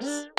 Mm-hmm.